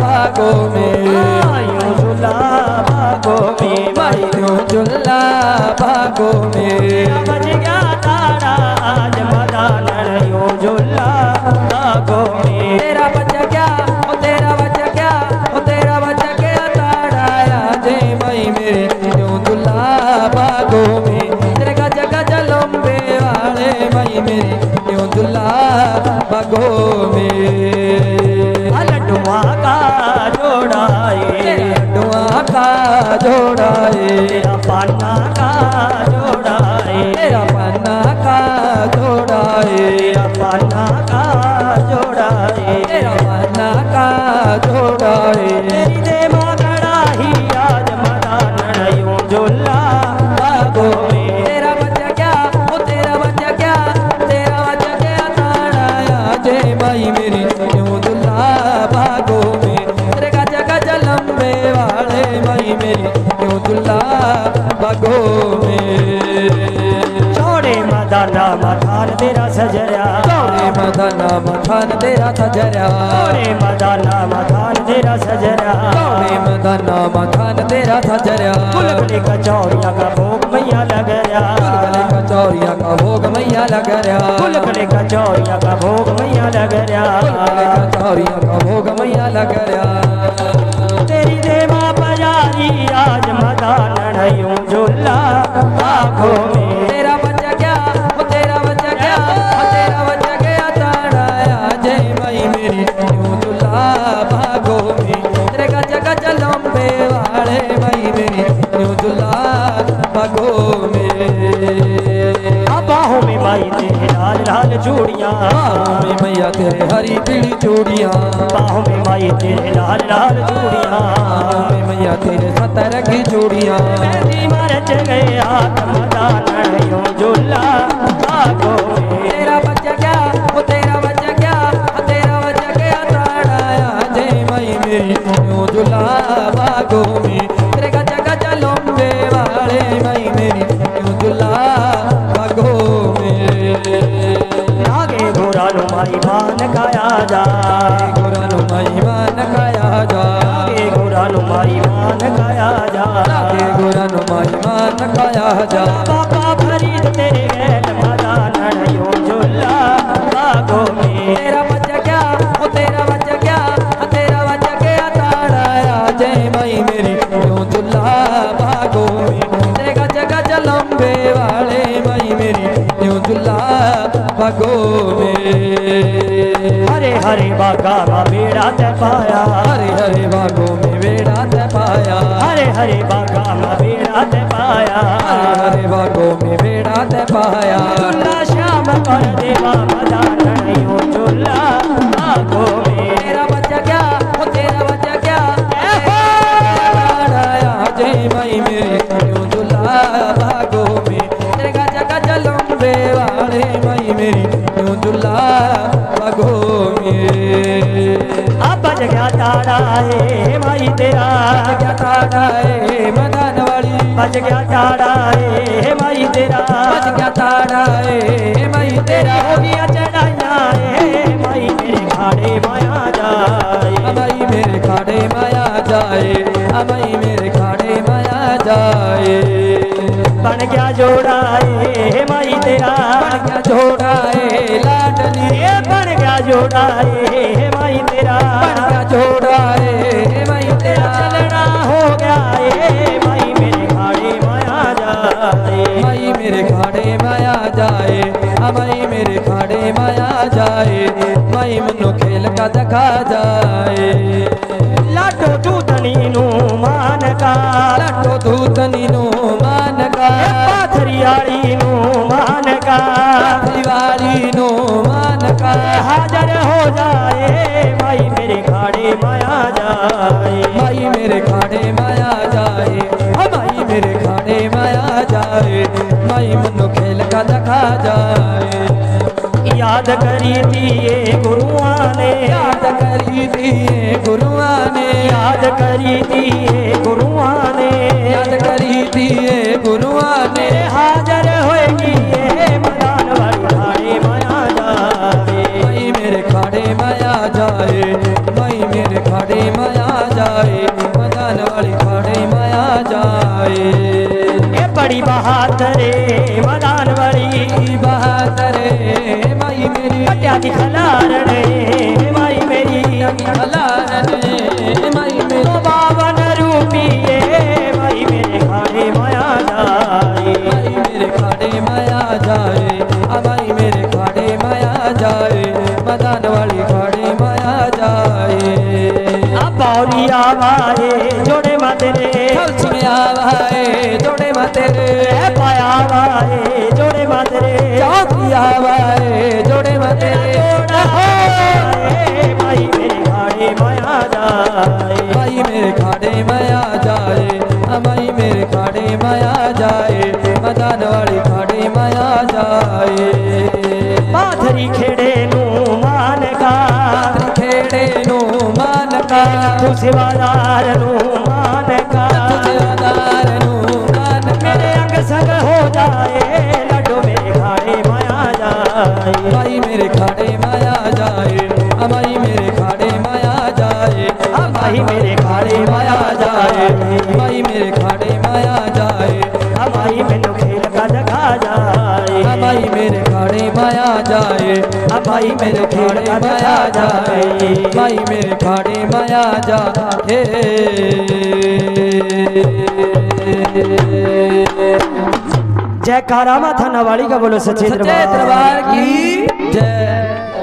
भागो में। आयो झूला भागो में। माई यूँ झुल्ला भागो में। बज गया तारा आज मदान यो झूला भागो में। तेरा बच्चा क्या ओ तेरा बच्चा क्या ओ तेरा बच्चा क्या ताड़ाया जय मई मेरे यूँ दुल्ला भागो में। तेरे गज गज लंबे वाले मई मेरे यूँ भागो में। लड्डुआ का जोड़ाए। तेरा डुआ का जोड़ाए। तेरा पाना का माई मेरी यूँ दुल्ला भागो में। छोड़े मदाना मदान तेरा सजरा चौड़े मदना मथान तेरा सजरा छोड़े मदाना मदान तेरा सजरा चौड़े मदना मथान तेरा सजरा गुलगुली कचौरिया का भोग मैया लग गुलगुले रहा कचौरिया का भोग मैया लग रहा गुलगुली कचौरिया का भोग मैया लग गुलगुले रहा कचौरिया का भोग मैया लग रहा मैया तेरे हरी पीली चूड़ियाँ बाहों माई तेरे लाल लाल चूड़ियाँ मैया तेरे सतर की चूड़ियाँ मेरी मरच गए हाथ मदान यूँ काया जा। बाबा फरीद तेरे गैल मदान यूँ झूला। भागो तेरा बच्चा क्या ओ तेरा बच्चा क्या ओ तेरा बच्चा क्या ताड़ाया जय मई मेरी यूँ दुल्ला भागो में तेरे गज गज लंबे वाले मई मेरी यूँ दुल्ला भागो में हरे हरे बागा बेड़ा ते पाया। हरे हरे भागो में बेड़ा ते पाया। हरे हरे बागा बेड़ा ते पाया। हरे हरे में बेड़ा ते पाया झूला श्याम कर देवा मदान यूँ झूला भागो में तेरा बच्चा क्या? ओ तेरा बच्चा क्या? ताड़ाया जय मई मेरे यूँ दुल्ला भागो में तेरे मई मेरी भागो में अब बज गया तारा है माई तेरा। क्या ताड़ा है बज गया तारा है माई तेरा। बच क्या ताड़ा है मई तेरा। तेरा हो गया चढ़ाइया है माई मेरे खाड़े माया जाए। अमई मेरे खाड़े माया जाए अमई मेरे खाड़े माया जाए। बन गया जोड़ा है माई तेरा। बन क्या जोड़ा लाडली। बन गया जोड़ा माया जाए मई मनो खेल का दिखा जाए। लाडो दूतनी नु मान का। लट्टो दूतनी नो मान का। पाथरियाड़ी नु मान का। नो मान का। हाजर हो जाए माई मेरे खाड़े माया जाए। माई मेरे खाड़े माया जाए हमाई मेरे खाड़े माया जाए माई मनो खेल का दिखा जाए। याद करी दिए गुरुआ ने याद करी दिए गुरुआ ने याद करी दिए गुरुआ ने याद करी दिए गुरुआ ने मेरे हाजर होएगी ये मदान वाली खाड़े माया जाए मई मेरे खाड़े खलारण माई मेरी अलारन माई मेरी बावन रूपीए माई मेरे खाने माया जाए माई मेरे खाड़े माया जाए माई मेरे खाड़े माया जाए मदान वाली खाड़े माया जाए आ बौरिया जोड़े मदरे खल्च में आवाए जोड़े मतेरे ए पाया वाए मदान वाली खाड़े माया जाए। पाथरी खेड़े नू मान का खेड़े नो मान का तू सेवादार नू मान का तुझदार नो मान मेरे अंग संग हो जाए लड्डू मेरे खाने माया जाए। माई मेरे खाड़े माया जाए माई मेरे खाड़े माया जाए। माई मेरे खाड़े माया जाए। माई मेरे खाड़े मेरे खाड़े माया जाए। आ भाई मेरे खाड़े माया जाए। भाई मेरे खाड़े माया जाए। कारामा थाना वाली का बोलो सचेत दरबार की जय।